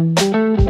Música